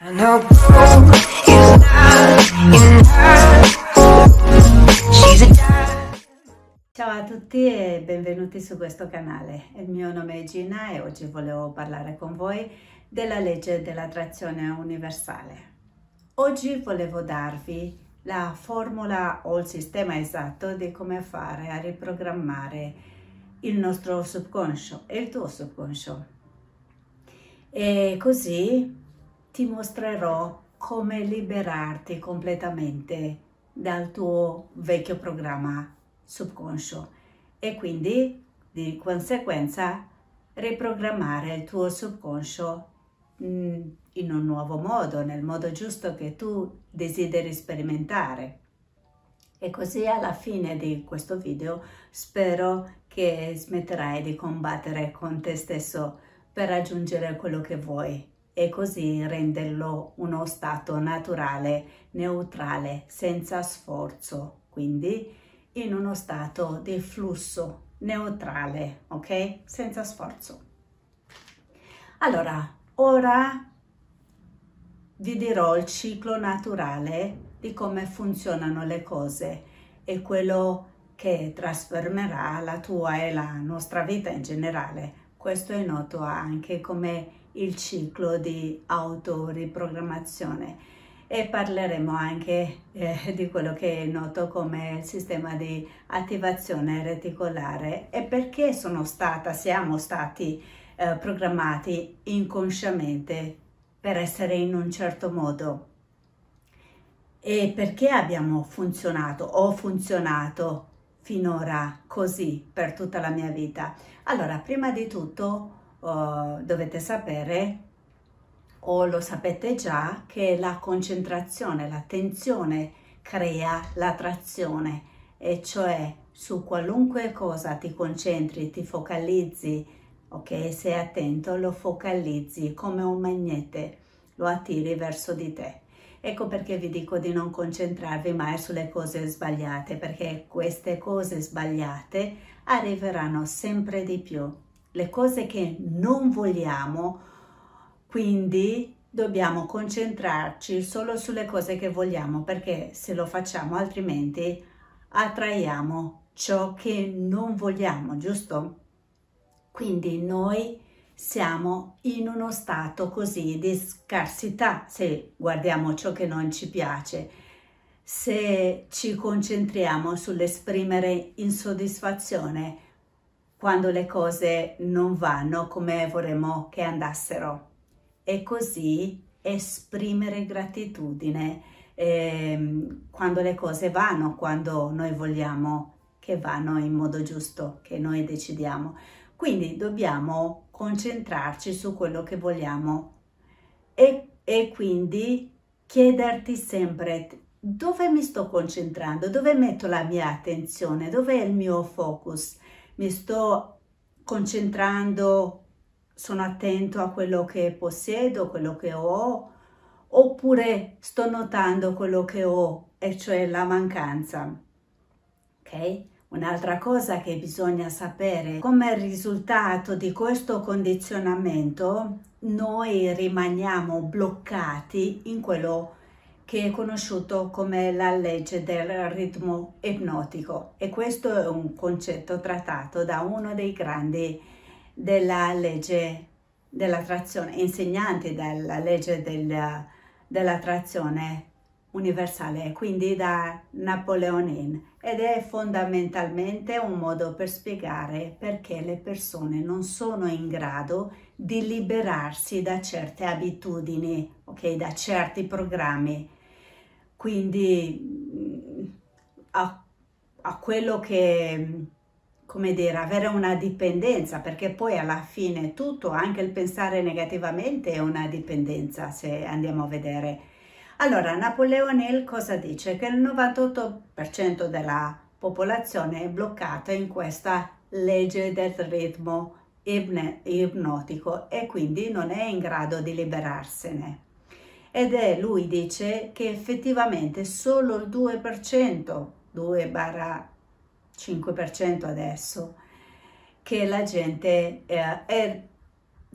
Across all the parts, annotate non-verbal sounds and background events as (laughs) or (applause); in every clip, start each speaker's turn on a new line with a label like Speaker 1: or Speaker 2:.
Speaker 1: Ciao a tutti e benvenuti su questo canale. Il mio nome è Gina e oggi volevo parlare con voi della legge dell'attrazione universale. Oggi volevo darvi la formula o il sistema esatto di come fare a riprogrammare il nostro subconscio e il tuo subconscio. E così ti mostrerò come liberarti completamente dal tuo vecchio programma subconscio e quindi di conseguenza riprogrammare il tuo subconscio mm, in un nuovo modo, nel modo giusto che tu desideri sperimentare. E così alla fine di questo video spero che smetterai di combattere con te stesso per raggiungere quello che vuoi e così renderlo uno stato naturale, neutrale, senza sforzo, quindi in uno stato di flusso neutrale, ok? Senza sforzo. Allora, ora vi dirò il ciclo naturale di come funzionano le cose e quello che trasformerà la tua e la nostra vita in generale. Questo è noto anche come il ciclo di autoriprogrammazione e parleremo anche eh, di quello che è noto come il sistema di attivazione reticolare e perché sono stata, siamo stati eh, programmati inconsciamente per essere in un certo modo e perché abbiamo funzionato o funzionato finora così per tutta la mia vita. Allora, prima di tutto uh, dovete sapere o lo sapete già che la concentrazione, l'attenzione crea l'attrazione e cioè su qualunque cosa ti concentri, ti focalizzi, ok? Sei attento, lo focalizzi come un magnete, lo attiri verso di te. Ecco perché vi dico di non concentrarvi mai sulle cose sbagliate, perché queste cose sbagliate arriveranno sempre di più le cose che non vogliamo, quindi dobbiamo concentrarci solo sulle cose che vogliamo perché se lo facciamo altrimenti attraiamo ciò che non vogliamo, giusto? Quindi noi siamo in uno stato così di scarsità se guardiamo ciò che non ci piace, se ci concentriamo sull'esprimere insoddisfazione quando le cose non vanno come vorremmo che andassero. E così esprimere gratitudine eh, quando le cose vanno, quando noi vogliamo che vanno in modo giusto, che noi decidiamo. Quindi dobbiamo concentrarci su quello che vogliamo e, e quindi chiederti sempre dove mi sto concentrando, dove metto la mia attenzione, dove è il mio focus mi sto concentrando, sono attento a quello che possiedo, quello che ho, oppure sto notando quello che ho, e cioè la mancanza. Ok? Un'altra cosa che bisogna sapere, come risultato di questo condizionamento, noi rimaniamo bloccati in quello che è conosciuto come la legge del ritmo ipnotico. E questo è un concetto trattato da uno dei grandi della legge dell'attrazione, insegnanti della legge del, dell'attrazione universale, quindi da Napoleon Hill ed è fondamentalmente un modo per spiegare perché le persone non sono in grado di liberarsi da certe abitudini, ok, da certi programmi quindi a, a quello che, come dire, avere una dipendenza, perché poi alla fine tutto, anche il pensare negativamente è una dipendenza, se andiamo a vedere. Allora, Napoleon Hill cosa dice? Che il 98% della popolazione è bloccata in questa legge del ritmo ipnotico e quindi non è in grado di liberarsene ed è, lui dice, che effettivamente solo il 2%, 2-5% adesso, che la gente eh, è,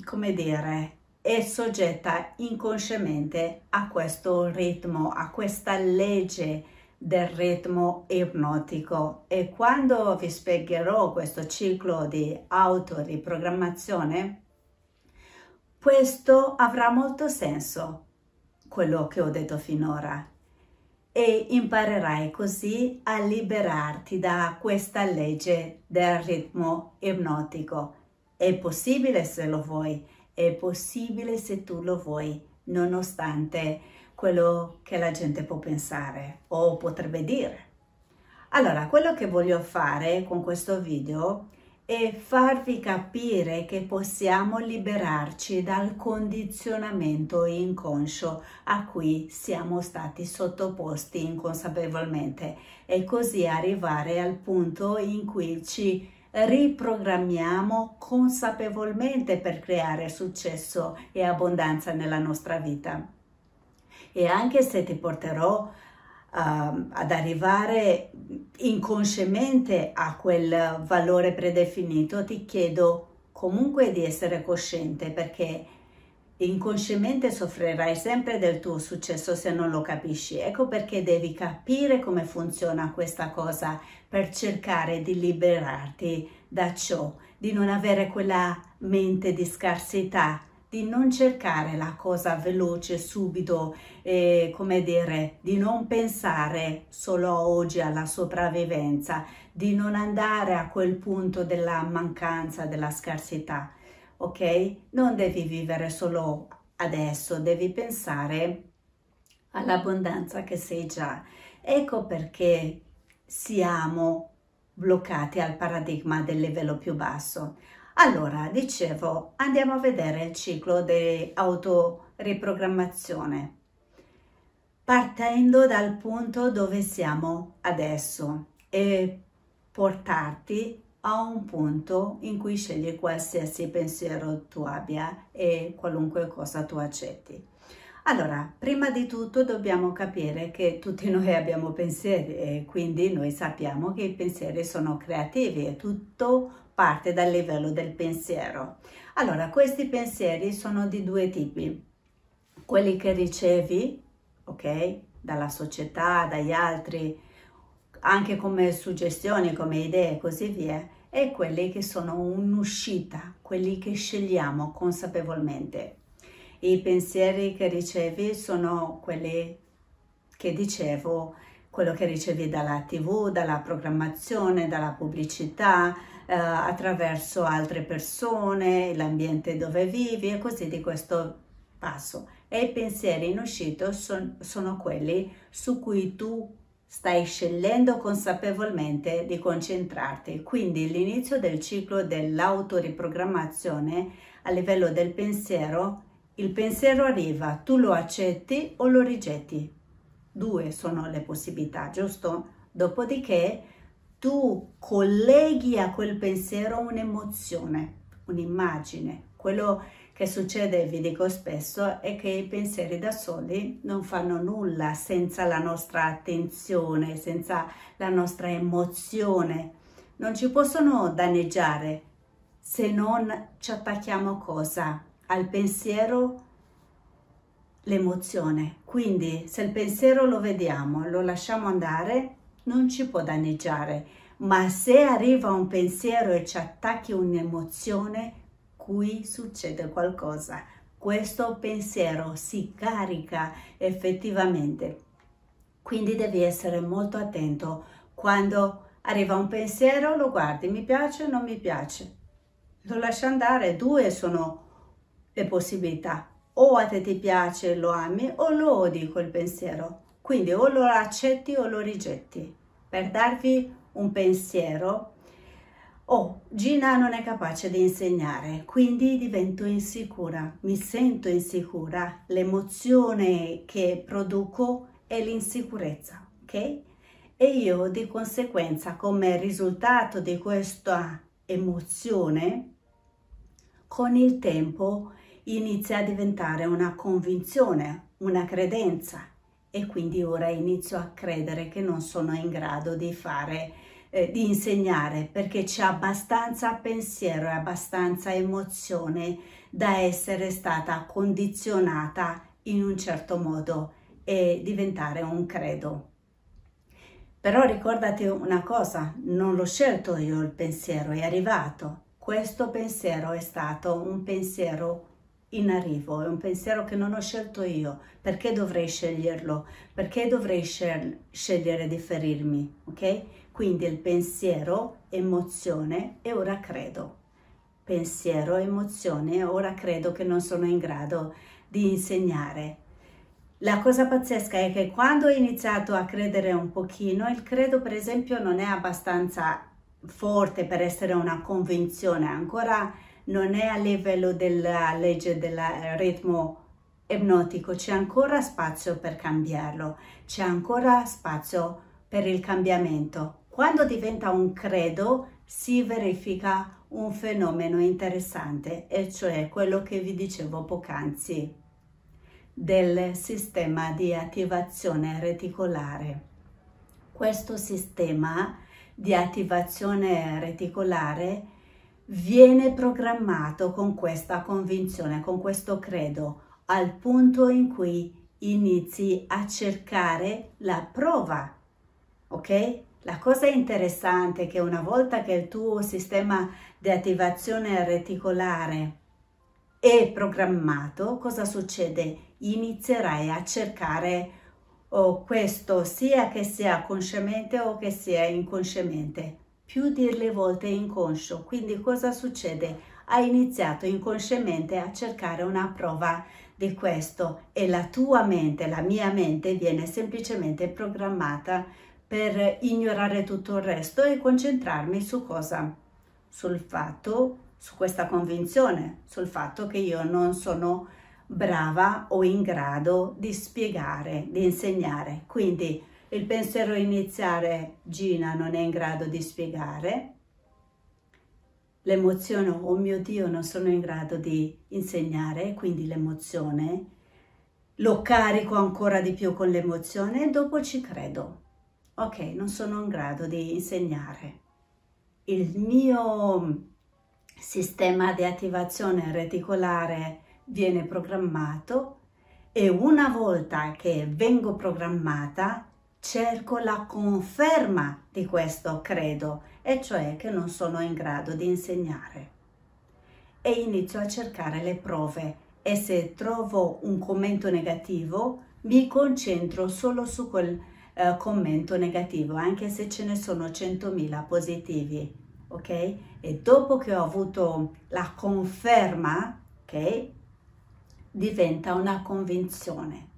Speaker 1: come dire, è soggetta inconsciamente a questo ritmo, a questa legge del ritmo ipnotico. E quando vi spiegherò questo ciclo di autoriprogrammazione, questo avrà molto senso, quello che ho detto finora, e imparerai così a liberarti da questa legge del ritmo ipnotico. È possibile se lo vuoi, è possibile se tu lo vuoi, nonostante quello che la gente può pensare o potrebbe dire. Allora, quello che voglio fare con questo video è farvi capire che possiamo liberarci dal condizionamento inconscio a cui siamo stati sottoposti inconsapevolmente e così arrivare al punto in cui ci riprogrammiamo consapevolmente per creare successo e abbondanza nella nostra vita. E anche se ti porterò uh, ad arrivare inconsciamente a quel valore predefinito, ti chiedo comunque di essere cosciente perché inconsciamente soffrirai sempre del tuo successo se non lo capisci. Ecco perché devi capire come funziona questa cosa per cercare di liberarti da ciò, di non avere quella mente di scarsità, di non cercare la cosa veloce, subito, eh, come dire, di non pensare solo oggi alla sopravvivenza, di non andare a quel punto della mancanza, della scarsità ok? Non devi vivere solo adesso, devi pensare all'abbondanza che sei già. Ecco perché siamo bloccati al paradigma del livello più basso. Allora, dicevo, andiamo a vedere il ciclo di autoriprogrammazione, partendo dal punto dove siamo adesso e portarti a un punto in cui scegli qualsiasi pensiero tu abbia e qualunque cosa tu accetti. Allora, prima di tutto dobbiamo capire che tutti noi abbiamo pensieri e quindi noi sappiamo che i pensieri sono creativi e tutto parte dal livello del pensiero. Allora, questi pensieri sono di due tipi. Quelli che ricevi, ok, dalla società, dagli altri, anche come suggestioni, come idee e così via, e quelli che sono un'uscita, quelli che scegliamo consapevolmente. I pensieri che ricevi sono quelli che dicevo, quello che ricevi dalla tv, dalla programmazione, dalla pubblicità, eh, attraverso altre persone, l'ambiente dove vivi e così di questo passo. E i pensieri in uscita son, sono quelli su cui tu stai scegliendo consapevolmente di concentrarti. Quindi l'inizio del ciclo dell'autoriprogrammazione a livello del pensiero, il pensiero arriva, tu lo accetti o lo rigetti. Due sono le possibilità, giusto? Dopodiché tu colleghi a quel pensiero un'emozione, un'immagine, quello che succede, vi dico spesso, è che i pensieri da soli non fanno nulla senza la nostra attenzione, senza la nostra emozione. Non ci possono danneggiare se non ci attacchiamo cosa? Al pensiero, l'emozione. Quindi se il pensiero lo vediamo, lo lasciamo andare, non ci può danneggiare. Ma se arriva un pensiero e ci attacchi un'emozione, cui succede qualcosa. Questo pensiero si carica effettivamente. Quindi devi essere molto attento quando arriva un pensiero, lo guardi, mi piace o non mi piace. Lo lasci andare, due sono le possibilità. O a te ti piace, lo ami, o lo odi quel pensiero. Quindi o lo accetti o lo rigetti. Per darvi un pensiero, Oh, Gina non è capace di insegnare, quindi divento insicura, mi sento insicura, l'emozione che produco è l'insicurezza, ok? E io di conseguenza come risultato di questa emozione, con il tempo inizia a diventare una convinzione, una credenza e quindi ora inizio a credere che non sono in grado di fare eh, di insegnare perché c'è abbastanza pensiero e abbastanza emozione da essere stata condizionata in un certo modo e diventare un credo. Però ricordati una cosa, non l'ho scelto io il pensiero, è arrivato. Questo pensiero è stato un pensiero in arrivo, è un pensiero che non ho scelto io. Perché dovrei sceglierlo? Perché dovrei scegliere di ferirmi? Ok? Quindi il pensiero, emozione e ora credo. Pensiero, emozione, ora credo che non sono in grado di insegnare. La cosa pazzesca è che quando ho iniziato a credere un pochino, il credo per esempio non è abbastanza forte per essere una convinzione, ancora non è a livello della legge del ritmo ipnotico, c'è ancora spazio per cambiarlo, c'è ancora spazio per il cambiamento. Quando diventa un credo si verifica un fenomeno interessante, e cioè quello che vi dicevo poc'anzi del sistema di attivazione reticolare. Questo sistema di attivazione reticolare viene programmato con questa convinzione, con questo credo, al punto in cui inizi a cercare la prova, ok? La cosa interessante è che una volta che il tuo sistema di attivazione reticolare è programmato, cosa succede? Inizierai a cercare oh, questo sia che sia consciamente o che sia inconsciamente, più delle volte inconscio. Quindi cosa succede? Hai iniziato inconsciamente a cercare una prova di questo e la tua mente, la mia mente viene semplicemente programmata per ignorare tutto il resto e concentrarmi su cosa? Sul fatto, su questa convinzione, sul fatto che io non sono brava o in grado di spiegare, di insegnare. Quindi il pensiero iniziale Gina non è in grado di spiegare, l'emozione oh mio Dio non sono in grado di insegnare, quindi l'emozione. Lo carico ancora di più con l'emozione e dopo ci credo. Ok, non sono in grado di insegnare. Il mio sistema di attivazione reticolare viene programmato e una volta che vengo programmata cerco la conferma di questo credo, e cioè che non sono in grado di insegnare. E inizio a cercare le prove e se trovo un commento negativo mi concentro solo su quel eh, commento negativo, anche se ce ne sono 100.000 positivi, ok? E dopo che ho avuto la conferma, ok? Diventa una convinzione.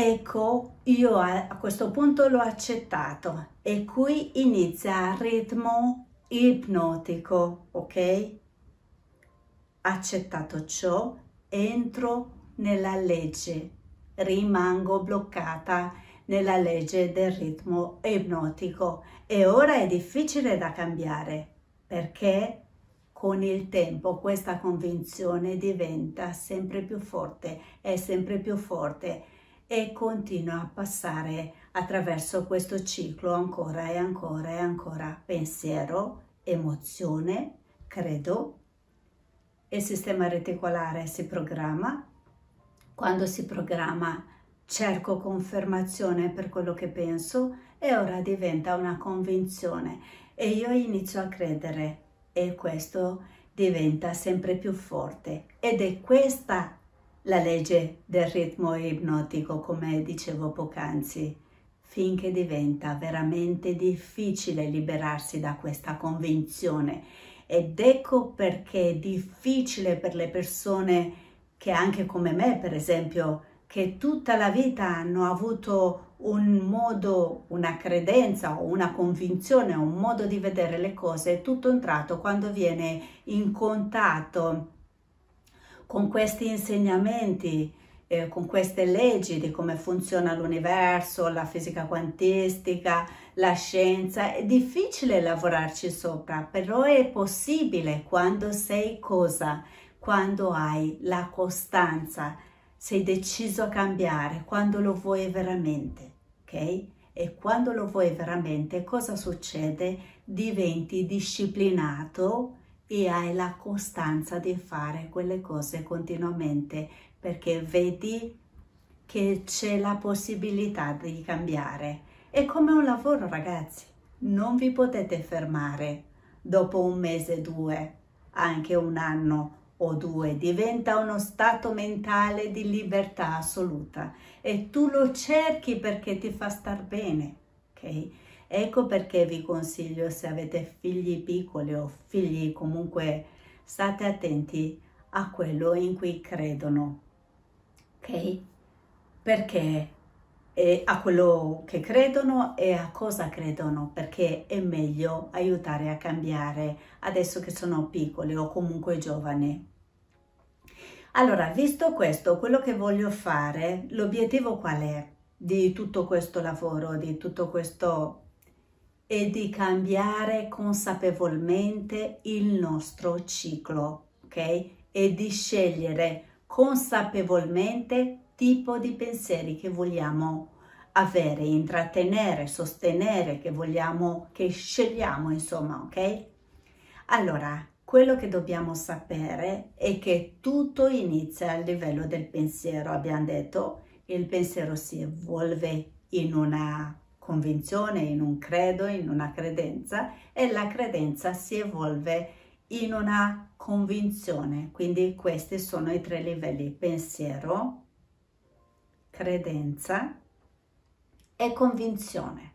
Speaker 1: Ecco, io a, a questo punto l'ho accettato e qui inizia il ritmo ipnotico, ok? Accettato ciò, entro nella legge, rimango bloccata nella legge del ritmo ipnotico e ora è difficile da cambiare perché con il tempo questa convinzione diventa sempre più forte e sempre più forte e continua a passare attraverso questo ciclo ancora e ancora e ancora. Pensiero, emozione, credo, il sistema reticolare si programma, quando si programma cerco confermazione per quello che penso e ora diventa una convinzione. E io inizio a credere e questo diventa sempre più forte. Ed è questa la legge del ritmo ipnotico come dicevo poc'anzi finché diventa veramente difficile liberarsi da questa convinzione. Ed ecco perché è difficile per le persone che anche come me per esempio che tutta la vita hanno avuto un modo, una credenza o una convinzione, un modo di vedere le cose, tutto un tratto quando viene in contatto con questi insegnamenti, eh, con queste leggi di come funziona l'universo, la fisica quantistica, la scienza, è difficile lavorarci sopra, però è possibile quando sei cosa? Quando hai la costanza, sei deciso a cambiare quando lo vuoi veramente, ok? E quando lo vuoi veramente, cosa succede? Diventi disciplinato e hai la costanza di fare quelle cose continuamente perché vedi che c'è la possibilità di cambiare. È come un lavoro, ragazzi. Non vi potete fermare dopo un mese, due, anche un anno o due. Diventa uno stato mentale di libertà assoluta e tu lo cerchi perché ti fa star bene, ok? Ecco perché vi consiglio se avete figli piccoli o figli comunque state attenti a quello in cui credono, ok? perché a quello che credono e a cosa credono, perché è meglio aiutare a cambiare adesso che sono piccoli o comunque giovani. Allora, visto questo, quello che voglio fare, l'obiettivo qual è di tutto questo lavoro, di tutto questo è di cambiare consapevolmente il nostro ciclo, ok? E di scegliere consapevolmente tipo di pensieri che vogliamo avere, intrattenere, sostenere, che vogliamo, che scegliamo, insomma, ok? Allora, quello che dobbiamo sapere è che tutto inizia a livello del pensiero, abbiamo detto, il pensiero si evolve in una convinzione, in un credo, in una credenza e la credenza si evolve in una convinzione. Quindi questi sono i tre livelli, pensiero, credenza e convinzione.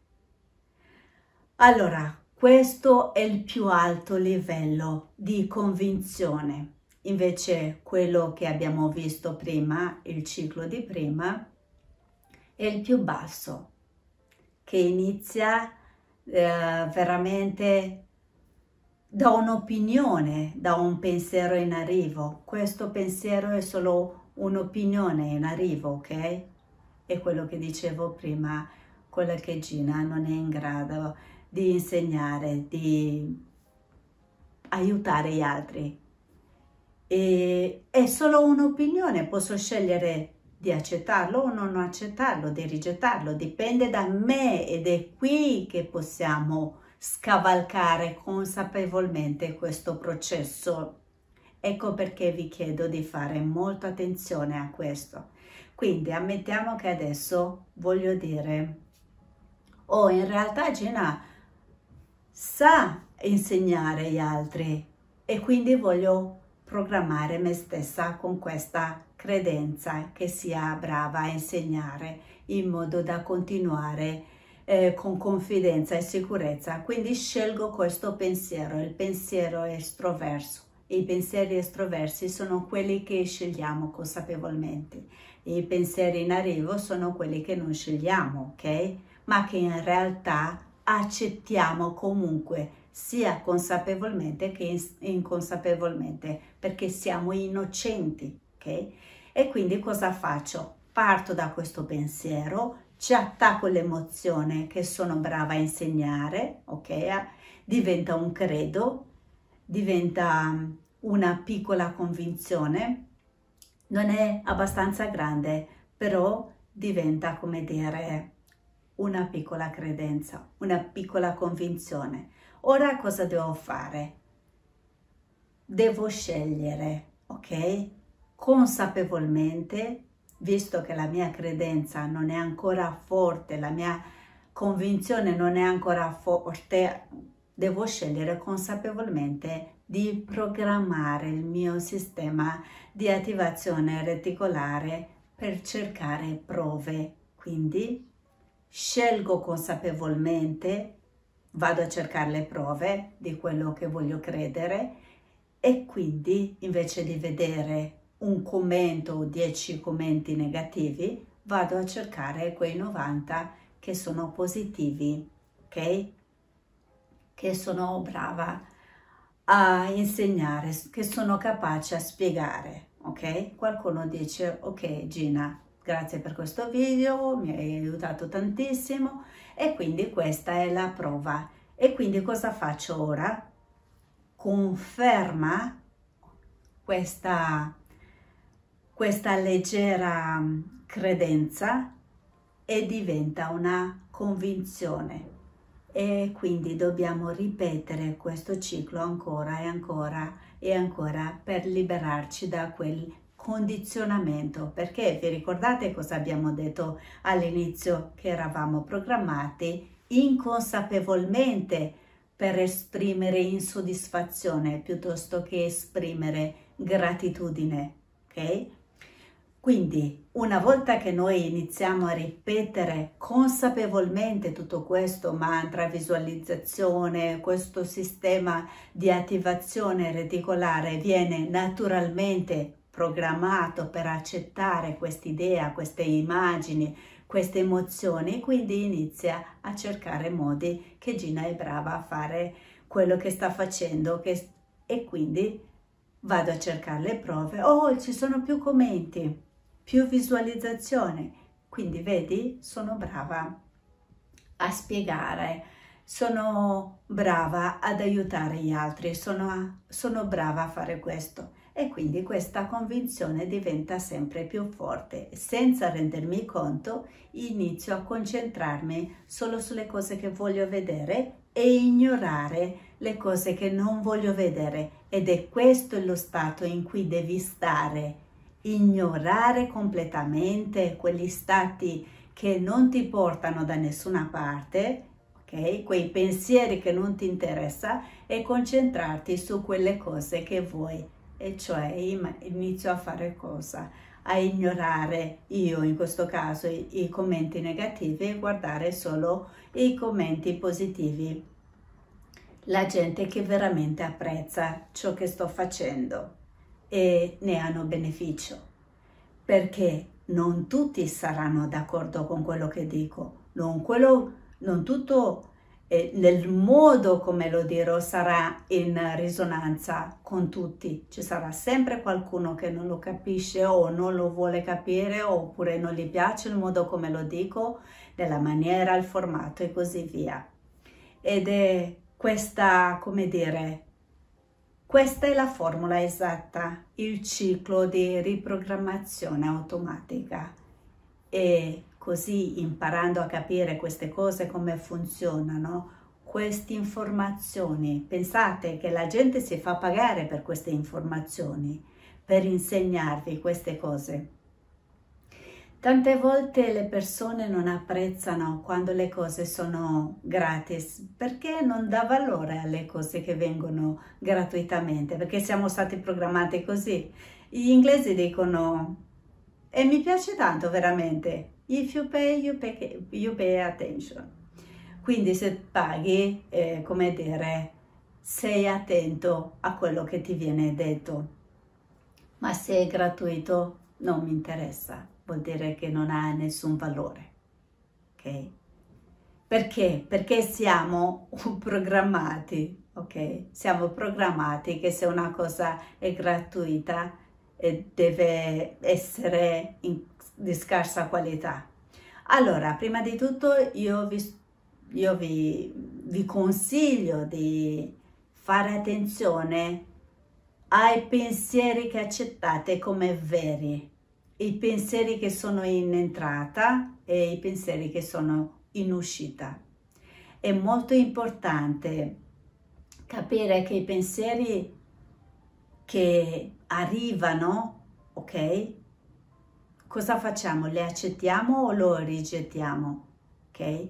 Speaker 1: Allora, questo è il più alto livello di convinzione. Invece quello che abbiamo visto prima, il ciclo di prima, è il più basso, che inizia eh, veramente da un'opinione, da un pensiero in arrivo. Questo pensiero è solo un'opinione in arrivo, ok? è quello che dicevo prima, quella che Gina non è in grado di insegnare, di aiutare gli altri. E è solo un'opinione, posso scegliere di accettarlo o non accettarlo, di rigettarlo, dipende da me ed è qui che possiamo scavalcare consapevolmente questo processo. Ecco perché vi chiedo di fare molta attenzione a questo. Quindi ammettiamo che adesso voglio dire, oh in realtà Gina sa insegnare agli altri e quindi voglio programmare me stessa con questa credenza che sia brava a insegnare in modo da continuare eh, con confidenza e sicurezza. Quindi scelgo questo pensiero, il pensiero estroverso. I pensieri estroversi sono quelli che scegliamo consapevolmente i pensieri in arrivo sono quelli che non scegliamo, ok? Ma che in realtà accettiamo comunque sia consapevolmente che inconsapevolmente perché siamo innocenti, ok? E quindi cosa faccio? Parto da questo pensiero, ci attacco l'emozione che sono brava a insegnare, ok? Diventa un credo, diventa una piccola convinzione non è abbastanza grande, però diventa, come dire, una piccola credenza, una piccola convinzione. Ora cosa devo fare? Devo scegliere, ok? Consapevolmente, visto che la mia credenza non è ancora forte, la mia convinzione non è ancora forte, devo scegliere consapevolmente di programmare il mio sistema di attivazione reticolare per cercare prove. Quindi scelgo consapevolmente, vado a cercare le prove di quello che voglio credere e quindi invece di vedere un commento o 10 commenti negativi, vado a cercare quei 90 che sono positivi, ok? Che sono brava a insegnare, che sono capace a spiegare, ok? Qualcuno dice, ok Gina, grazie per questo video, mi hai aiutato tantissimo e quindi questa è la prova. E quindi cosa faccio ora? Conferma questa, questa leggera credenza e diventa una convinzione e quindi dobbiamo ripetere questo ciclo ancora e ancora e ancora per liberarci da quel condizionamento perché vi ricordate cosa abbiamo detto all'inizio? Che eravamo programmati inconsapevolmente per esprimere insoddisfazione piuttosto che esprimere gratitudine ok? Quindi una volta che noi iniziamo a ripetere consapevolmente tutto questo mantra, visualizzazione, questo sistema di attivazione reticolare viene naturalmente programmato per accettare quest'idea, queste immagini, queste emozioni, quindi inizia a cercare modi che Gina è brava a fare quello che sta facendo che, e quindi vado a cercare le prove. Oh, ci sono più commenti più visualizzazione. Quindi vedi, sono brava a spiegare, sono brava ad aiutare gli altri, sono, sono brava a fare questo. E quindi questa convinzione diventa sempre più forte. Senza rendermi conto, inizio a concentrarmi solo sulle cose che voglio vedere e ignorare le cose che non voglio vedere. Ed è questo lo stato in cui devi stare ignorare completamente quegli stati che non ti portano da nessuna parte, ok? Quei pensieri che non ti interessa e concentrarti su quelle cose che vuoi, e cioè inizio a fare cosa? A ignorare io in questo caso i, i commenti negativi e guardare solo i commenti positivi. La gente che veramente apprezza ciò che sto facendo e ne hanno beneficio, perché non tutti saranno d'accordo con quello che dico, non, quello, non tutto nel modo come lo dirò sarà in risonanza con tutti, ci sarà sempre qualcuno che non lo capisce o non lo vuole capire oppure non gli piace il modo come lo dico, nella maniera, il formato e così via. Ed è questa, come dire, questa è la formula esatta, il ciclo di riprogrammazione automatica e così imparando a capire queste cose come funzionano, queste informazioni, pensate che la gente si fa pagare per queste informazioni, per insegnarvi queste cose. Tante volte le persone non apprezzano quando le cose sono gratis perché non dà valore alle cose che vengono gratuitamente, perché siamo stati programmati così. Gli inglesi dicono, e mi piace tanto veramente, if you pay, you pay, you pay attention. Quindi se paghi, eh, come dire, sei attento a quello che ti viene detto. Ma se è gratuito, non mi interessa vuol dire che non ha nessun valore. Ok? Perché? Perché siamo (laughs) programmati, ok? Siamo programmati che se una cosa è gratuita deve essere in, di scarsa qualità. Allora, prima di tutto io vi, io vi, vi consiglio di fare attenzione ai pensieri che accettate come veri, i pensieri che sono in entrata e i pensieri che sono in uscita. È molto importante capire che i pensieri che arrivano, ok? Cosa facciamo? Li accettiamo o lo rigettiamo? Ok?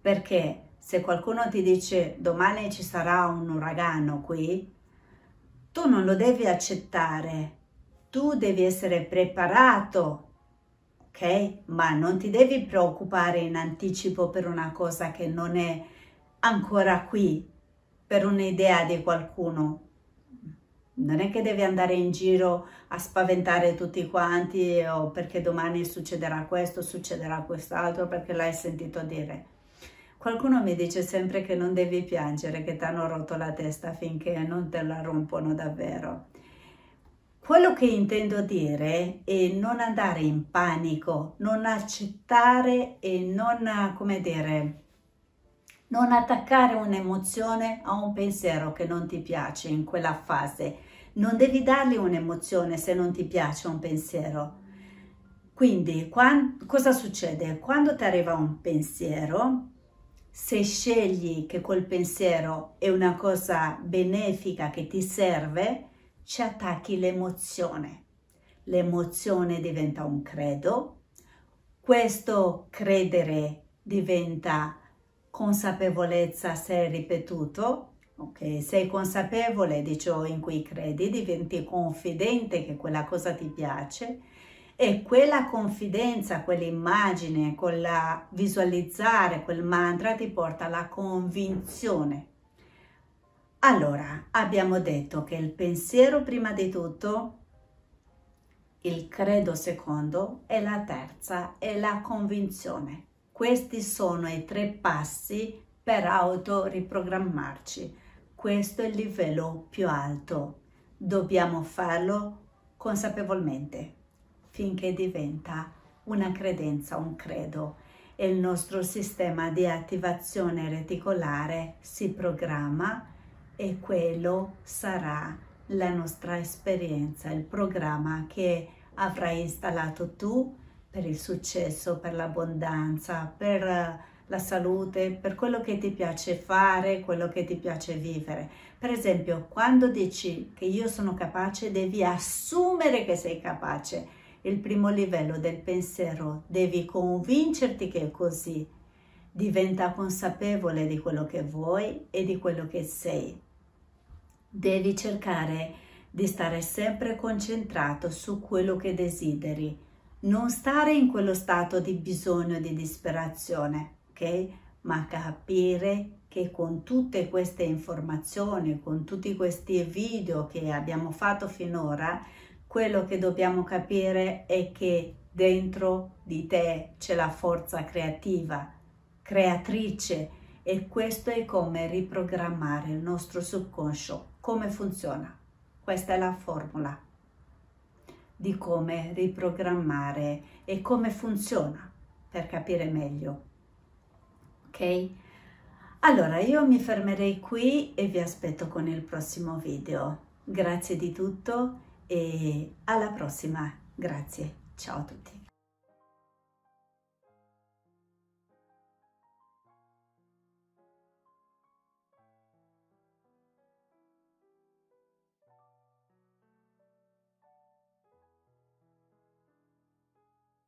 Speaker 1: Perché se qualcuno ti dice domani ci sarà un uragano qui, tu non lo devi accettare tu devi essere preparato, ok? Ma non ti devi preoccupare in anticipo per una cosa che non è ancora qui, per un'idea di qualcuno. Non è che devi andare in giro a spaventare tutti quanti o perché domani succederà questo, succederà quest'altro, perché l'hai sentito dire. Qualcuno mi dice sempre che non devi piangere, che ti hanno rotto la testa finché non te la rompono davvero. Quello che intendo dire è non andare in panico, non accettare e non, come dire, non attaccare un'emozione a un pensiero che non ti piace in quella fase. Non devi dargli un'emozione se non ti piace un pensiero. Quindi, quando, cosa succede? Quando ti arriva un pensiero, se scegli che quel pensiero è una cosa benefica che ti serve, ci attacchi l'emozione. L'emozione diventa un credo, questo credere diventa consapevolezza se ripetuto, ok? Sei consapevole di ciò in cui credi, diventi confidente che quella cosa ti piace e quella confidenza, quell'immagine, quella visualizzare quel mantra ti porta alla convinzione. Allora, abbiamo detto che il pensiero prima di tutto, il credo secondo e la terza è la convinzione. Questi sono i tre passi per autoriprogrammarci. Questo è il livello più alto. Dobbiamo farlo consapevolmente finché diventa una credenza, un credo e il nostro sistema di attivazione reticolare si programma e quello sarà la nostra esperienza, il programma che avrai installato tu per il successo, per l'abbondanza, per la salute, per quello che ti piace fare, quello che ti piace vivere. Per esempio, quando dici che io sono capace, devi assumere che sei capace il primo livello del pensiero, devi convincerti che è così, diventa consapevole di quello che vuoi e di quello che sei. Devi cercare di stare sempre concentrato su quello che desideri, non stare in quello stato di bisogno, di disperazione, Ma capire che con tutte queste informazioni, con tutti questi video che abbiamo fatto finora, quello che dobbiamo capire è che dentro di te c'è la forza creativa, creatrice e questo è come riprogrammare il nostro subconscio, come funziona. Questa è la formula di come riprogrammare e come funziona per capire meglio. Ok? Allora io mi fermerei qui e vi aspetto con il prossimo video. Grazie di tutto e alla prossima. Grazie. Ciao a tutti.